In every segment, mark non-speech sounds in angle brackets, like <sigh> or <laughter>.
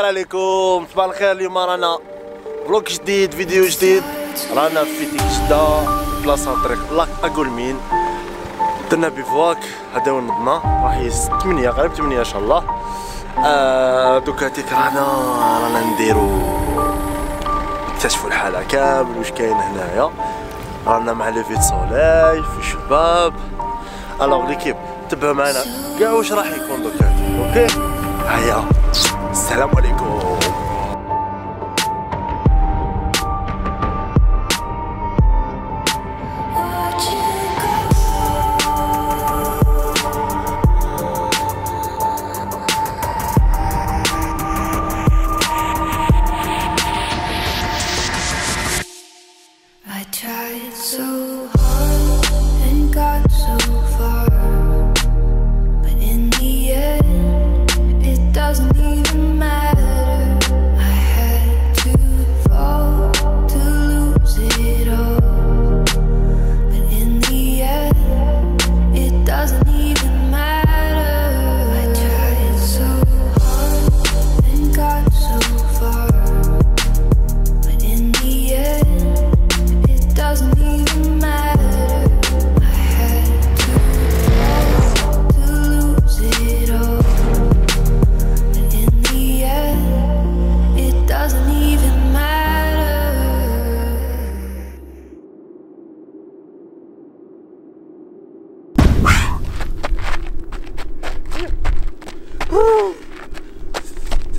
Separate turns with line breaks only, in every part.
الخير عليكم. صباح الخير اليوم رانا فلوق جديد فيديو جديد. رانا في فيتيك جدة بلاصة طريق لاك اكولمين درنا بيفواك هذا هو نضنا راهي 8 قريب 8 إن شاء الله. آه دوكا تيك رانا رانا نديرو. نكتشفوا الحالة كامل واش كاين هنايا. رانا مع لي فيت سولاي في الشباب. ألوغ ليكيب تبعوا معنا. كاع واش راح يكون دوكا؟ أوكي؟ هيا. السلام عليكم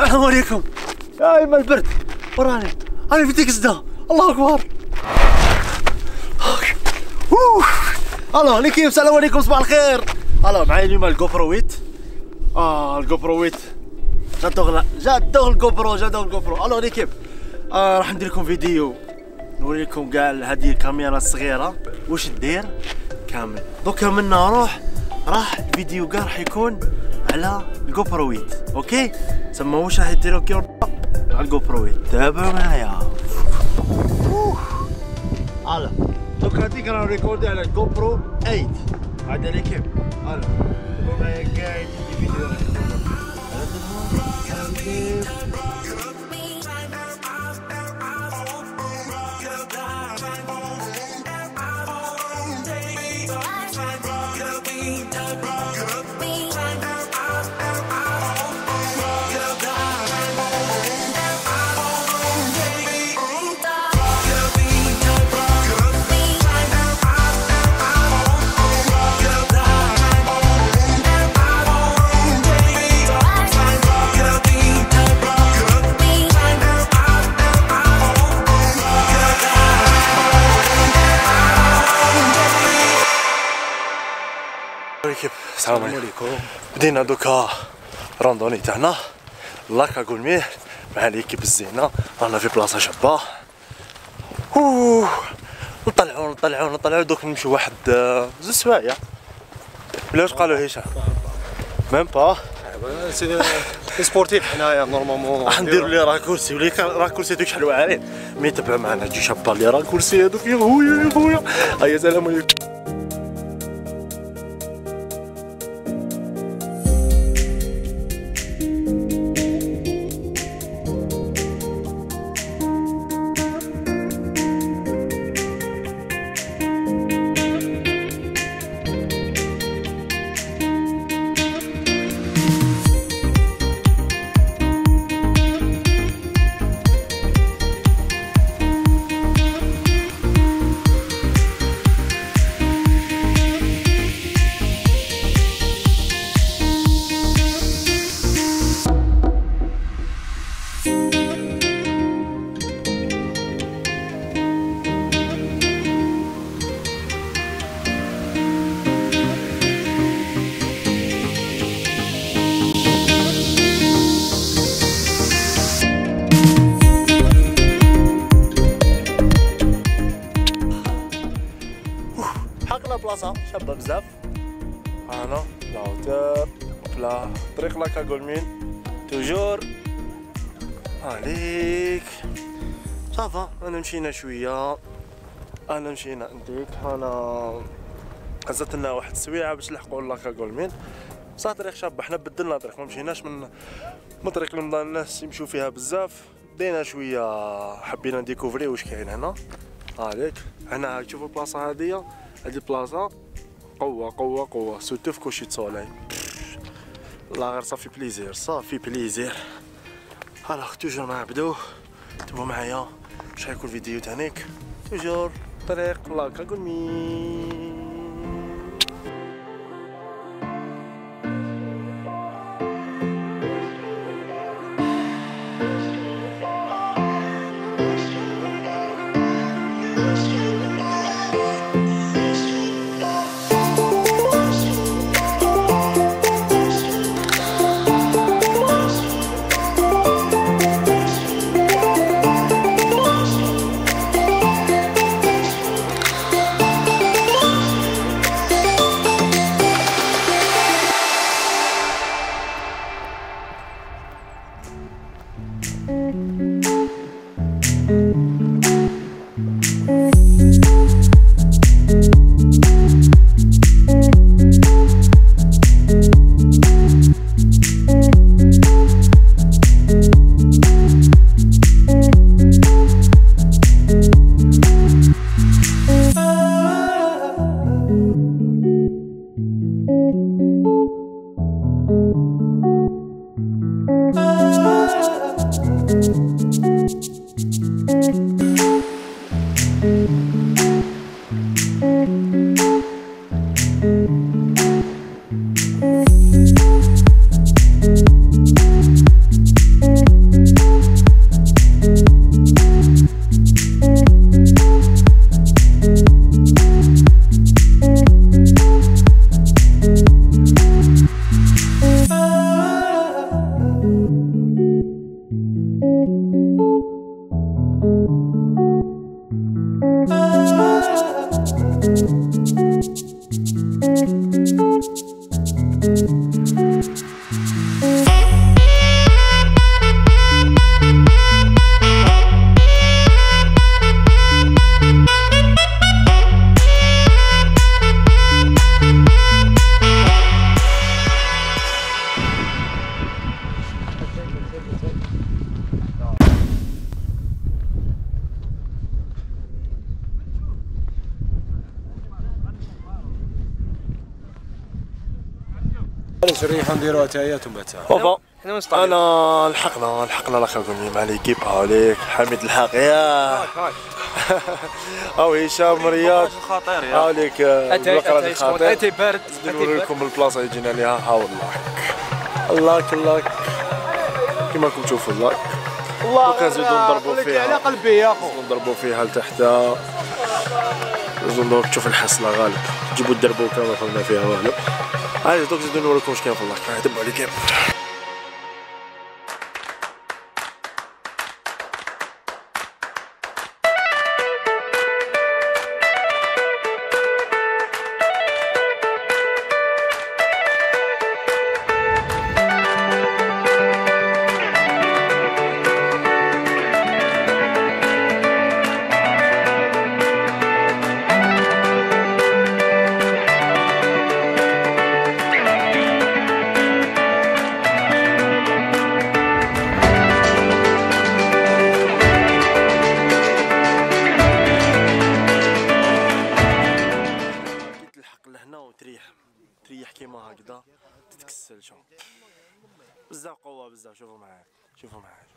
السلام عليكم. يا اما البرد. وراني أنا في تكسدا الله أكبر. alors l'équipe السلام عليكم. صباح الخير. alors معايا اليوم ال GoPro huit. آه ال GoPro huit. j'adore j'adore ال GoPro j'adore ال GoPro. alors l'équipe آه راح ندير لكم فيديو. نوريكم كاع هذه الكاميرا الصغيرة. واش دير كامل. دوكا منا نروح راح الفيديو كاع راح يكون على ال GoPro huit. OK؟ سما واش راح يديروا كي على ال GoPro. huit تابعوا معايا. alors دوكا هذيك رانا ريكوردي على ال GoPro 8 هذا اللي كيف؟ alors تابعوا معايا كاع الفيديو السلام عليكم. بدينا دوكا randonnée تاعنا. lac أقولمي مع l'équipe الزينة. رانا في بلاصة شابة أوه! نطلعو نطلعو نطلعو. دوك نمشيو واحد آه، زوج سوايع. ولا واش قالوا هشام même pas.
c'est sportif حنايا normalement.
راح نديرو les raccourcis. ولي كان raccourcis دوك شحال واعرين. mais تبع معنا تجي شابة les raccourcis. هذوك يا خويا يا خويا. هيا سلام عليكم. شابة بزاف. أنا لا هوتور لا. طريق لاكا قولمين توجور. عليك. صافا أنا مشينا شوية. أنا مشينا عندك. أنا هزت لنا واحد السويعة باش نلحقوا لاكا قولمين صح طريق شابه حنا بدلنا طريق ما مشيناش من من طريق اللي الناس يمشوا فيها بزاف. بدينا شوية حبينا نديكوفري واش كاين هنا. هذيك هنا تشوفوا البلاصة هذه هذه البلاصه قوة قوة قوة. سورتو في كوشي سولاي الله غير صافي بليزير صافي بليزير. الوغ توجور نعبدو تبعوا معايا واش غيكون فيديو تانيك توجور طريق لاكا قولمي
نريحو نديروها تاهي ثم تاع
بابا
حنا
أنا لحقنا لحقنا لا خاكم مع ليكيب هاوليك حميد الحق يا. <laughs> أو هشام رياض.
خطير يا.
هاوليك
اتاي بارد
نوري لكم البلاصة اللي جينا ليها. ها والله. الله الله كما راكم تشوفوا الله. دوكا نزيدو نضربو فيها.
على قلبي يا أخو.
نضربو فيها لتحت نزيدو تشوف الحصلة غالب. جيبو الدربوكة ما فهمنا فيها والو هاي دوك نزيدو نوريكم واش كاين في الله بزاف قوة بزاف. شوفوا معايا شوفوا معايا.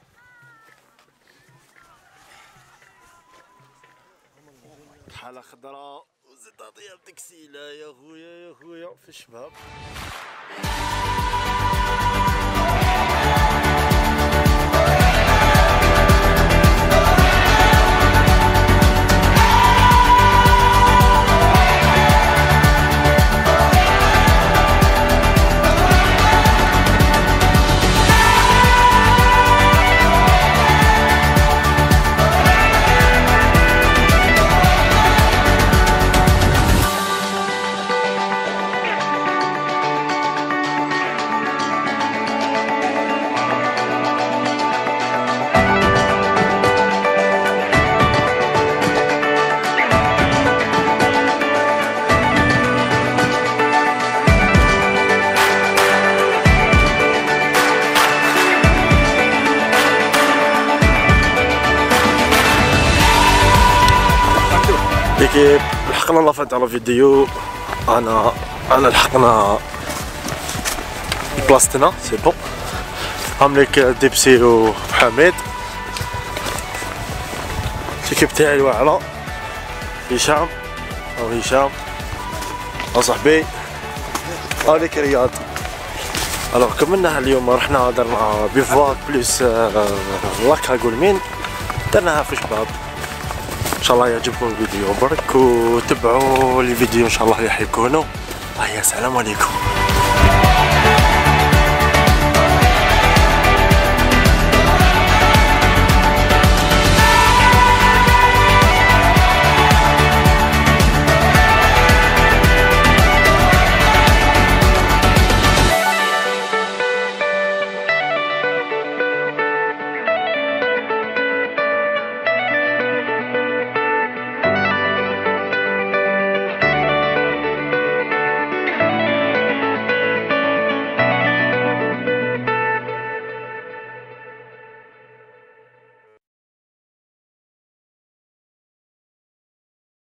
حالة خضراء وزيد طياب تكسيلة. يا خويا يا خويا في الشباب. ليكيب لحقنا لافات على فيديو. أنا أنا لحقنا بلاصتنا سي بون. هامليك ديبسي وحميد ليكيب تاعي الواعرة. هشام. أو هشام. صاحبي. هذيك رياض الوغ كملناها اليوم رحنا درنا بيفواك بليس لاك أقول مين درناها في شباب. شاء الله يعجبكم الفيديو. برك وتبعوا الفيديو ان شاء الله اللي حيكونوا هيا السلام عليكم.